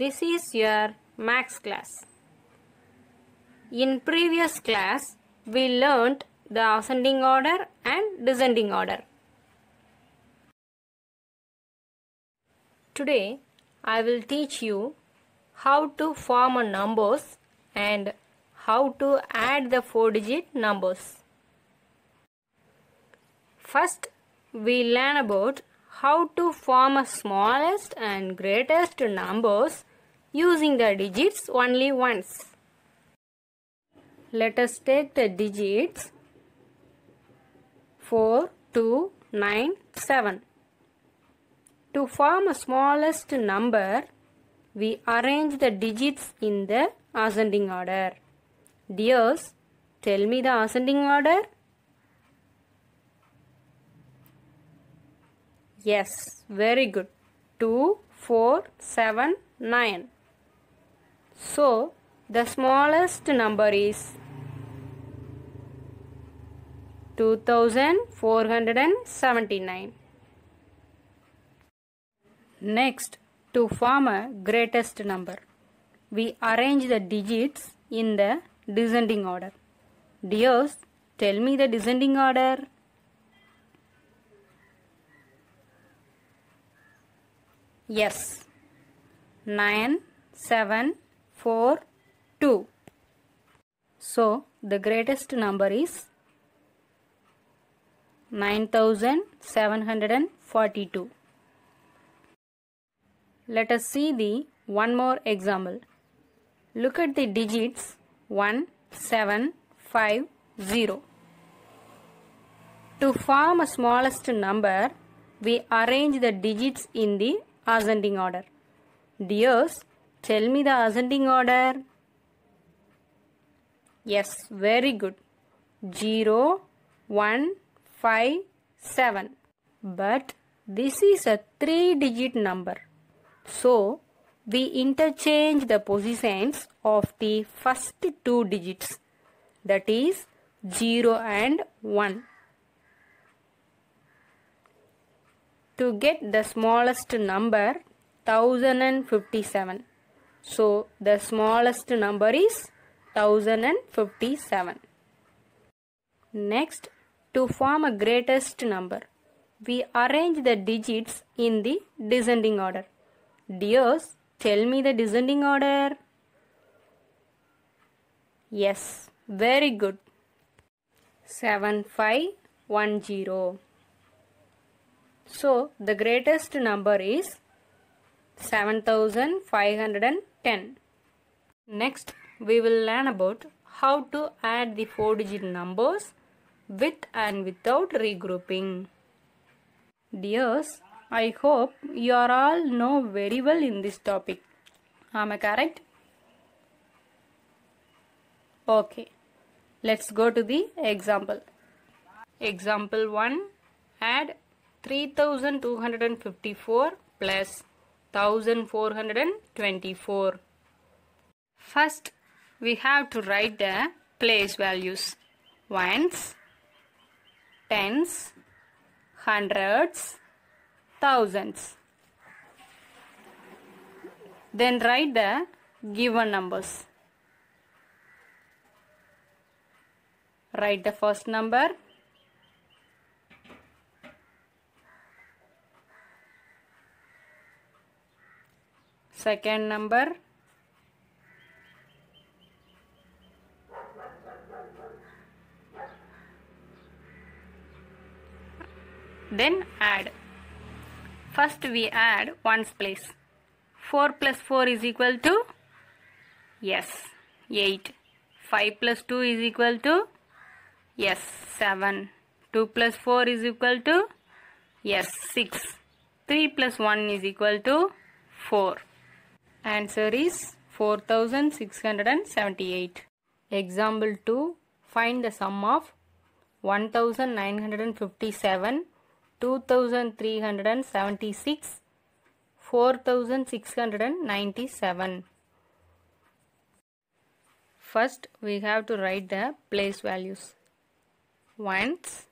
This is your maths class. In previous class, we learnt the ascending order and descending order. Today, I will teach you how to form a numbers and how to add the four digit numbers. First, we learn about how to form a smallest and greatest numbers using the digits only once. Let us take the digits 4, 2, 9, 7. To form a smallest number, we arrange the digits in the ascending order. Dears, tell me the ascending order. Yes, very good. 2, 4, 7, 9. So, the smallest number is 2479. Next, to form a greatest number, we arrange the digits in the descending order. Dears, tell me the descending order. Yes. 9, 7, 4, 2. So, the greatest number is 9742. Let us see the one more example. Look at the digits 1, 7, 5, 0. To form a smallest number, we arrange the digits in the ascending order. Dears, tell me the ascending order. Yes, very good. 0, 1, 5, 7. But this is a 3 digit number. So, we interchange the positions of the first two digits that is 0 and 1. To get the smallest number 1057. So, the smallest number is 1057. Next, to form a greatest number, we arrange the digits in the descending order. Dears, tell me the descending order. Yes, very good. 7510. So, the greatest number is 7510. Next, we will learn about how to add the four digit numbers with and without regrouping. Dears, I hope you are all know very well in this topic. Am I correct? Okay, let's go to the example. Example 1 Add 3254 plus 1424. First, we have to write the place values ones, tens, hundreds, thousands. Then write the given numbers. Write the first number. Second number. Then add. First we add ones place. 4 plus 4 is equal to? Yes, 8. 5 plus 2 is equal to? Yes, 7. 2 plus 4 is equal to? Yes, 6. 3 plus 1 is equal to? 4. Answer is 4678. Example 2. Find the sum of 1957 2376 4697 first we have to write the place values ones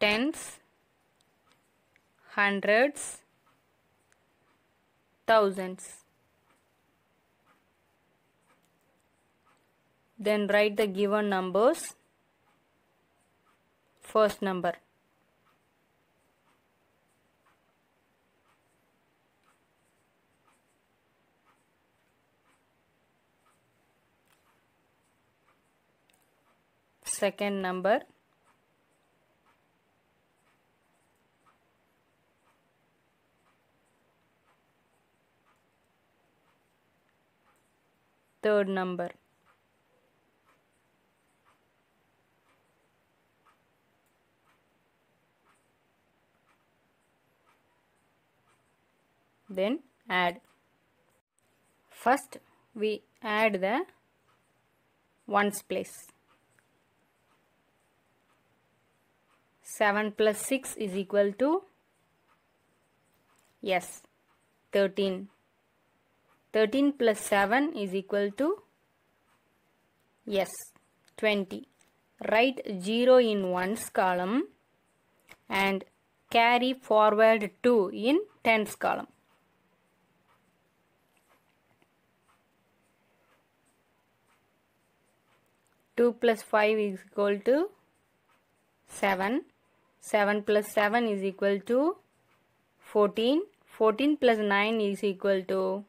tens hundreds thousands. Then write the given numbers. First number. Second number. Third number. then add. First we add the ones place. 7 plus 6 is equal to yes 13 13 plus 7 is equal to yes 20 write 0 in ones column and carry forward 2 in tens column 2 plus 5 is equal to 7. 7 plus 7 is equal to 14. 14 plus 9 is equal to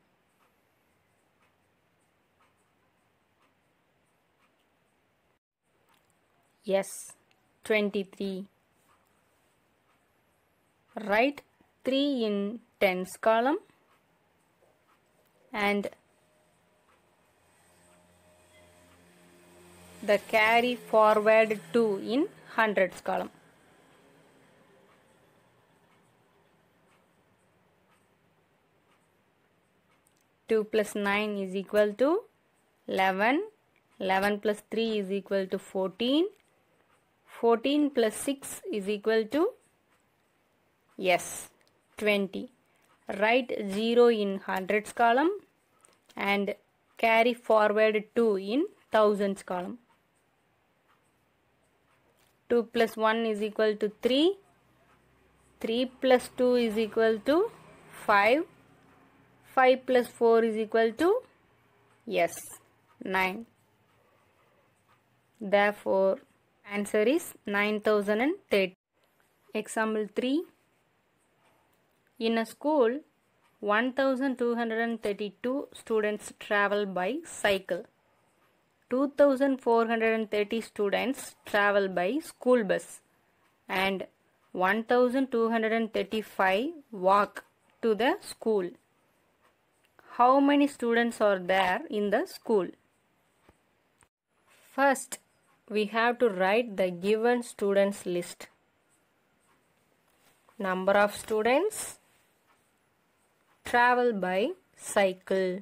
yes 23. Write 3 in tens column and the carry forward 2 in hundreds column. Two plus nine is equal to eleven. Eleven plus three is equal to fourteen. Fourteen plus six is equal to yes twenty. Write zero in hundreds column and carry forward two in thousands column. 2 plus 1 is equal to 3. 3 plus 2 is equal to 5. 5 plus 4 is equal to yes 9. Therefore answer is 9030. Example 3. In a school 1232 students travel by cycle. 2430 students travel by school bus and 1235 walk to the school. How many students are there in the school? First, we have to write the given students list. Number of students travel by cycle.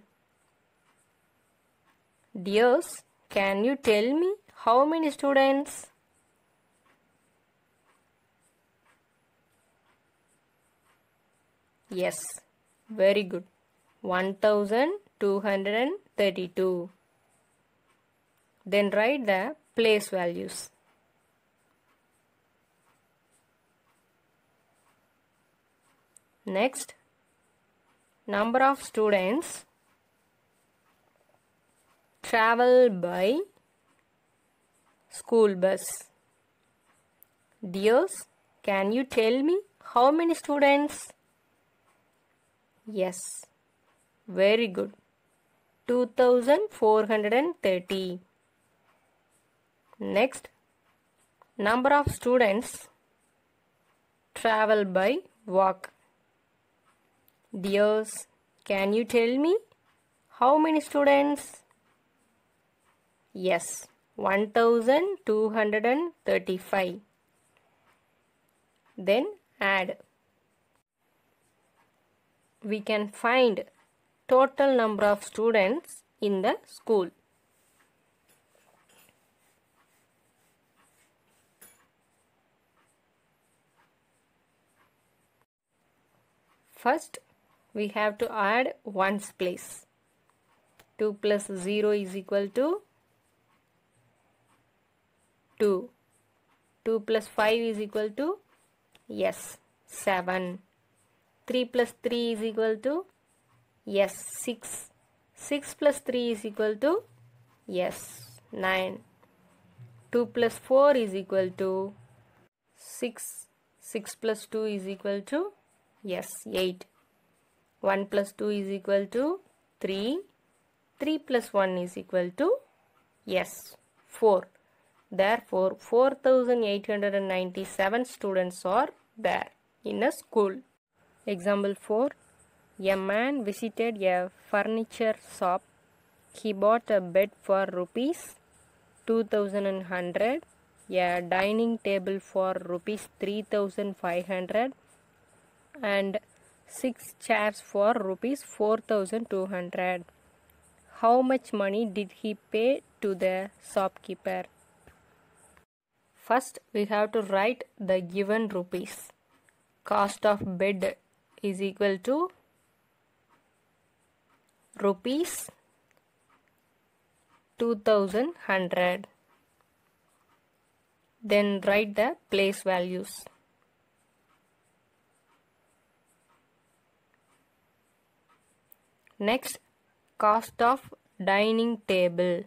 Dears, can you tell me how many students? Yes, very good. 1232. Then write the place values. Next, number of students travel by school bus. Dears, can you tell me how many students? Yes, very good. 2430. Next, number of students travel by walk. Dears, can you tell me how many students? Yes, 1235. Then add. We can find total number of students in the school. First, we have to add ones place. 2 plus 0 is equal to 2. 2 plus 5 is equal to yes 7. 3 plus 3 is equal to yes 6 6 plus 3 is equal to yes 9 2 plus 4 is equal to 6 6 plus 2 is equal to yes 8 1 plus 2 is equal to 3 3 plus 1 is equal to yes 4 therefore 4897 students are there in a school. Example 4 a man visited a furniture shop. He bought a bed for rupees 2100 a dining table for rupees 3500 and 6 chairs for rupees 4200 how much money did he pay to the shopkeeper? First we have to write the given rupees. Cost of bed is equal to rupees 2100 then write the place values next cost of dining table.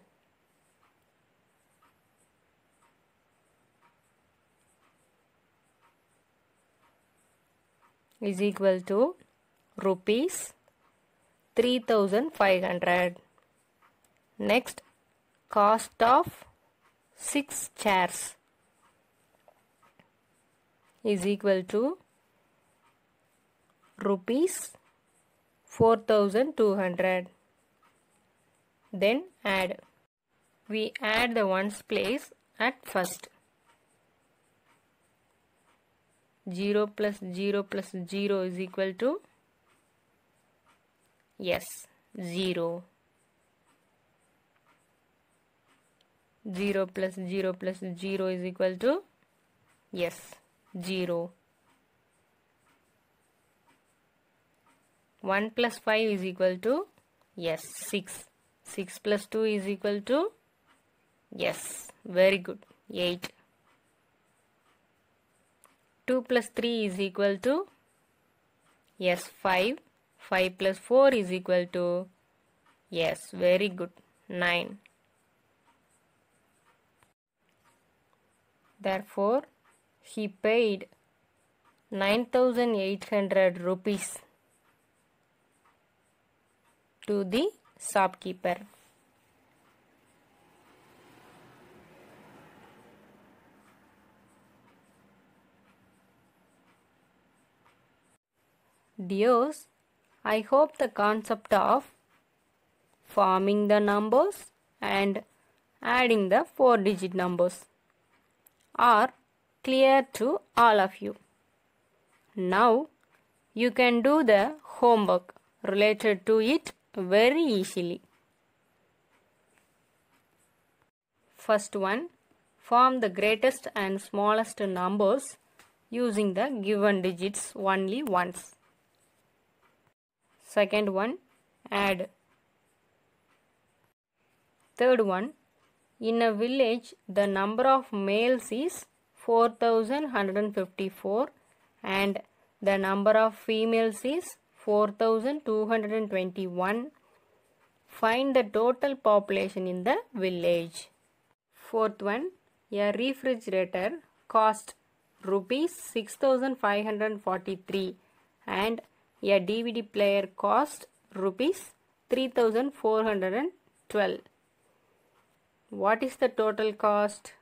Is equal to rupees 3500 next cost of 6 chairs. Is equal to rupees 4200 then add. We add the ones place at first. 0 plus 0 plus 0 is equal to? Yes 0 0 plus 0 plus 0 is equal to? Yes 0 1 plus 5 is equal to yes 6 6 plus 2 is equal to yes very good 8 2 plus 3 is equal to yes 5 5 plus 4 is equal to yes very good 9 therefore he paid 9800 rupees to the shopkeeper Dears, I hope the concept of forming the numbers and adding the four digit numbers are clear to all of you. Now you can do the homework related to it very easily. First one, form the greatest and smallest numbers using the given digits only once. Second one, add. Third one, in a village, the number of males is 4154 and the number of females is 4221. Find the total population in the village. Fourth one, a refrigerator cost rupees 6543 and a DVD player cost rupees 3412. What is the total cost?